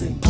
nothing.